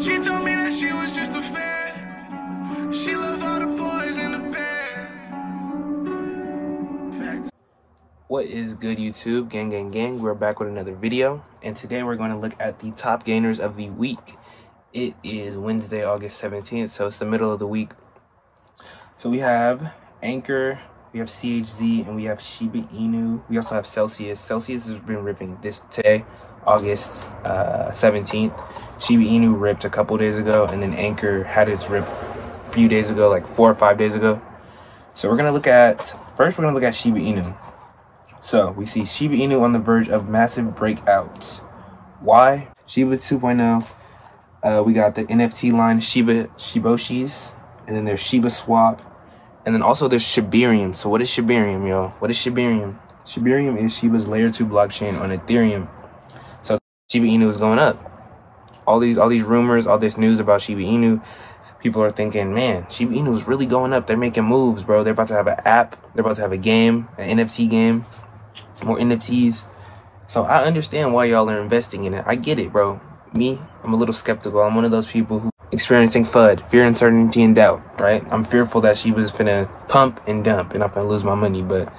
She told me that she was just a fan. She loved all the boys in the band. Facts. What is good YouTube? Gang gang gang, we're back with another video and today we're going to look at the top gainers of the week. It is Wednesday, August 17th, so it's the middle of the week. So we have Ankr, we have CHZ, and we have Shiba Inu. We also have Celsius. Celsius has been ripping this today, August uh, 17th. Shiba Inu ripped a couple days ago, and then Ankr had its rip a few days ago, like four or five days ago. So we're gonna look at first. We're gonna look at Shiba Inu. So we see Shiba Inu on the verge of massive breakouts. Why? Shiba 2.0. Uh, we got the NFT line Shiba Shiboshis, and then there's Shiba Swap, and then also there's Shibarium. So what is Shibarium, yo? What is Shibarium? Shibarium is Shiba's layer two blockchain on Ethereum. Shiba Inu is going up. All these all these rumors, all this news about Shiba Inu, people are thinking, man, Shiba Inu is really going up. They're making moves, bro. They're about to have an app. They're about to have a game, an NFT game, more NFTs. So I understand why y'all are investing in it. I get it, bro. Me, I'm a little skeptical. I'm one of those people who experiencing FUD, fear, uncertainty, and doubt, right? I'm fearful that she was finna pump and dump and I'm gonna lose my money, but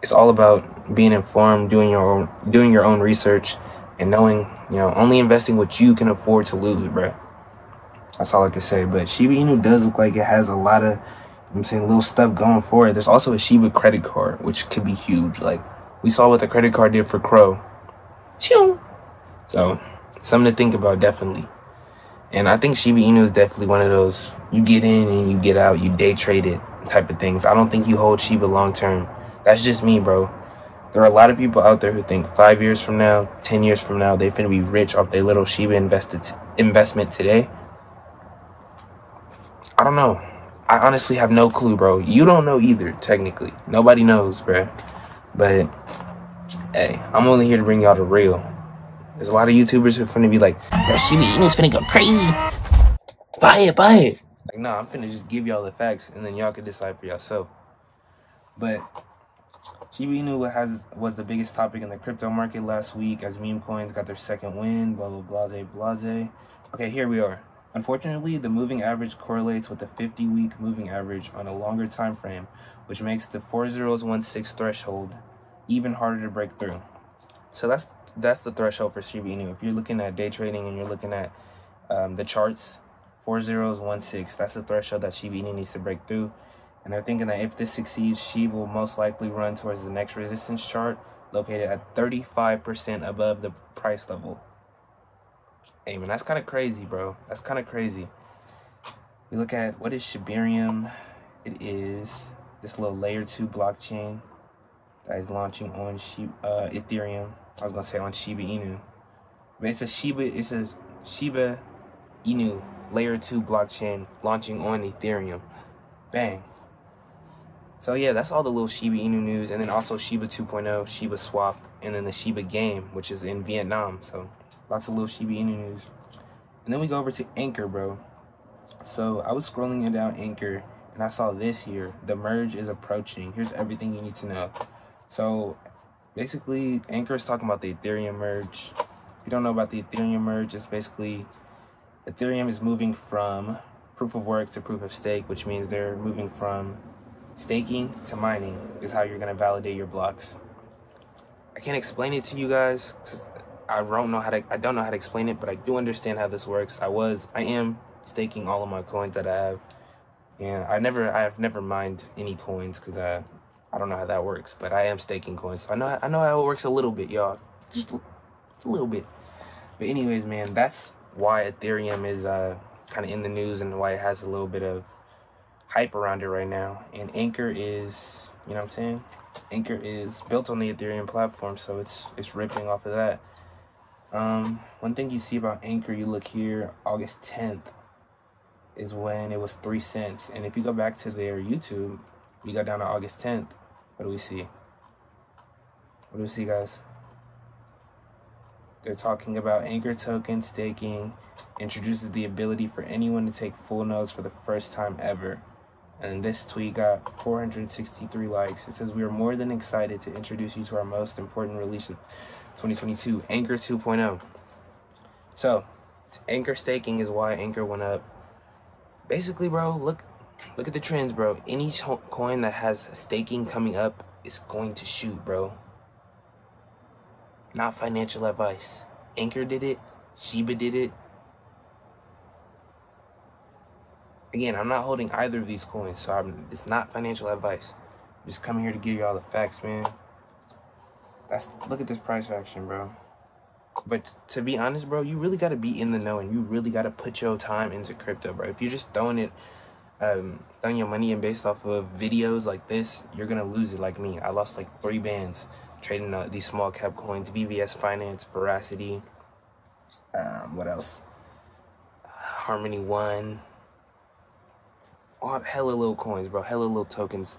it's all about being informed, doing your own doing your own research and knowing, you know, only investing what you can afford to lose, bro. That's all I can say. But Shiba Inu does look like it has a lot of I'm saying little stuff going for it. There's also a Shiba credit card, which could be huge. Like we saw what the credit card did for Cro. So something to think about definitely. And I think Shiba Inu is definitely one of those you get in and you get out, you day trade it type of things. I don't think you hold Shiba long term. That's just me, bro. There are a lot of people out there who think five years from now, ten years from now, they're gonna be rich off their little Shiba invested investment today. I don't know. I honestly have no clue, bro. You don't know either, technically. Nobody knows, bro. But hey, I'm only here to bring y'all the real. There's a lot of YouTubers who are finna be like, "Yo, Shiba Inu's finna go crazy. Buy it, buy it." Like, nah, I'm finna just give y'all the facts, and then y'all can decide for yourself. But Shiba Inu has was the biggest topic in the crypto market last week as meme coins got their second win. Blah blah blase blase. Okay, here we are. Unfortunately, the moving average correlates with the 50-week moving average on a longer time frame, which makes the 4016 threshold even harder to break through. So that's that's the threshold for Shiba Inu. If you're looking at day trading and you're looking at um, the charts, four zeros, one six. That's the threshold that Shiba Inu needs to break through. And they're thinking that if this succeeds, she will most likely run towards the next resistance chart, located at 35% above the price level. Hey man, that's kind of crazy, bro. That's kind of crazy. We look at what is Shibarium. It is this little layer two blockchain that is launching on Shiba, uh, Ethereum. I was gonna say on Shiba Inu, but it's a Shiba. It's a Shiba Inu layer two blockchain launching on Ethereum. Bang. So yeah, that's all the little Shiba Inu news, and then also Shiba 2.0, Shiba Swap, and then the Shiba game, which is in Vietnam. So lots of little Shiba Inu news. And then we go over to Ankr, bro. So I was scrolling down Ankr, and I saw this here. The merge is approaching. Here's everything you need to know. So basically Ankr is talking about the Ethereum merge. If you don't know about the Ethereum merge, it's basically Ethereum is moving from proof of work to proof of stake, which means they're moving from staking to mining is how you're gonna validate your blocks. I can't explain it to you guys because I don't know how to I don't know how to explain it, but I do understand how this works. I was I am staking all of my coins that I have. And I never I've never mined any coins because I I don't know how that works, but I am staking coins. So I know I know how it works a little bit, y'all. Just, a little bit. But anyways, man, that's why Ethereum is uh, kind of in the news and why it has a little bit of hype around it right now. And Ankr is, you know what I'm saying? Ankr is built on the Ethereum platform, so it's it's ripping off of that. Um, one thing you see about Ankr, you look here, August 10th is when it was three cents, and if you go back to their YouTube, we got down to August 10th. What do we see? What do we see, guys? They're talking about Ankr token staking introduces the ability for anyone to take full nodes for the first time ever. And this tweet got 463 likes. It says, We are more than excited to introduce you to our most important release of 2022, Ankr 2.0. So, Ankr staking is why Ankr went up. Basically, bro, look look at the trends, bro. Any coin that has staking coming up is going to shoot, bro. Not financial advice. Ankr did it. Shiba did it. Again, I'm not holding either of these coins, so I'm, it's not financial advice. I'm just coming here to give you all the facts, man. That's look at this price action, bro. But to be honest, bro, you really gotta be in the know and you really gotta put your time into crypto, bro. If you're just throwing it, um, throwing your money in based off of videos like this, you're gonna lose it like me. I lost like three bands trading uh, these small cap coins, VVS Finance, Veracity, um, what else? Harmony One. All hella little coins, bro. Hella little tokens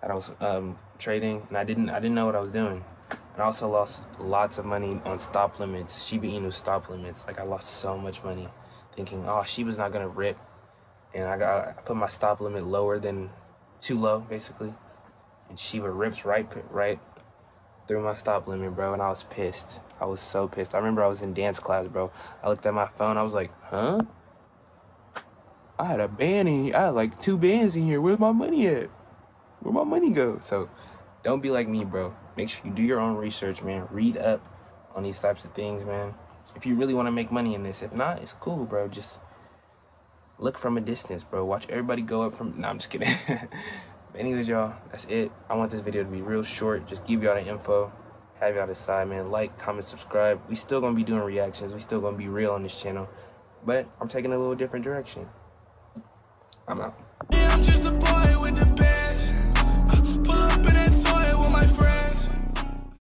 that I was um, trading, and I didn't I didn't know what I was doing. And I also lost lots of money on stop limits, Shiba Inu stop limits. Like I lost so much money, thinking, oh, Shiba's not gonna rip, and I got I put my stop limit lower than too low, basically, and Shiba rips right right through my stop limit, bro, and I was pissed. I was so pissed. I remember I was in dance class, bro. I looked at my phone. I was like, huh? I had a band in here. I had like two bands in here. Where's my money at? Where my money go? So don't be like me, bro. Make sure you do your own research, man. Read up on these types of things, man. If you really want to make money in this. If not, it's cool, bro. Just look from a distance, bro. Watch everybody go up from. No, I'm just kidding. anyways, y'all, that's it. I want this video to be real short. Just give y'all the info. Have y'all decide, man. Like, comment, subscribe. We still gonna be doing reactions. We still gonna be real on this channel. But I'm taking a little different direction. I'm out. Yeah, I'm